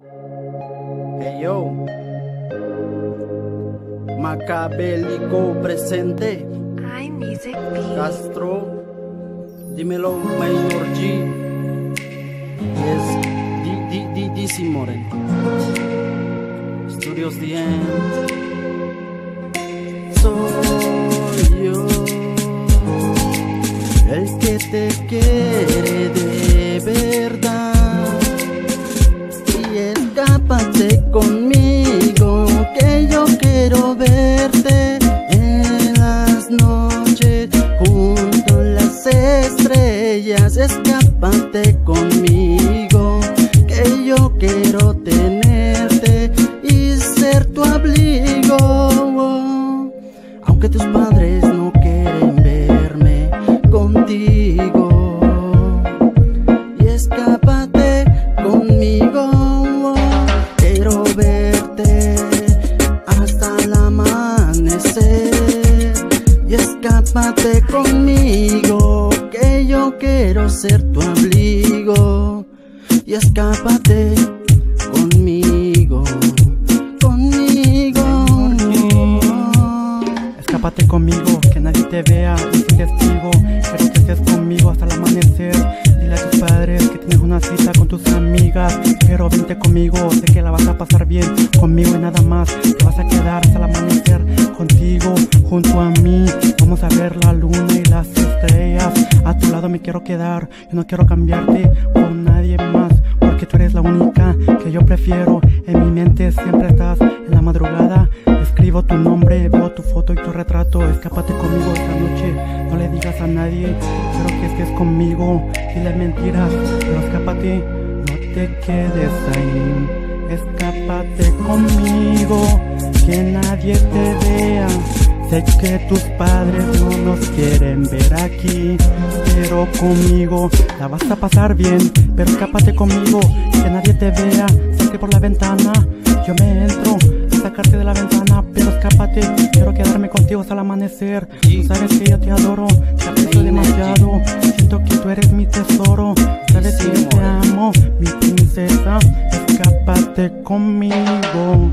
Hey yo, Macabélico presente. iMusic Beat. Castro, dímelo, Mayor G. Yes, D, D, D, DC Moreno. Studios The End. Soy yo el que te quiere estrellas. Escápate conmigo, que yo quiero tenerte y ser tu abrigo. Aunque tus padres no quieren verme contigo quiero ser tu abrigo y escápate conmigo, conmigo. Escápate conmigo, que nadie te vea y testigo. Quiero que estés conmigo hasta el amanecer. Dile a tus padres que tienes una cita con tus amigas. Pero vente conmigo, sé que la vas a pasar bien. Conmigo y nada más, te vas a quedar hasta el amanecer. Contigo, junto a mí. Vamos a ver la luna y lado me quiero quedar. Yo no quiero cambiarte por nadie más. Porque tú eres la única que yo prefiero. En mi mente siempre estás en la madrugada. Escribo tu nombre, veo tu foto y tu retrato. Escápate conmigo esta noche, no le digas a nadie. Quiero que estés conmigo, dile mentiras, pero escápate, no te quedes ahí. Escápate conmigo, que nadie te vea. Sé que tus padres no nos quieren ver aquí, pero conmigo la vas a pasar bien. Pero escápate conmigo, que nadie te vea. Que por la ventana yo me entro a sacarte de la ventana, pero escápate. Quiero quedarme contigo hasta el amanecer. Tú sabes que yo te adoro, te aprecio demasiado. Siento que tú eres mi tesoro. Sabes que te amo, mi princesa. Escápate conmigo.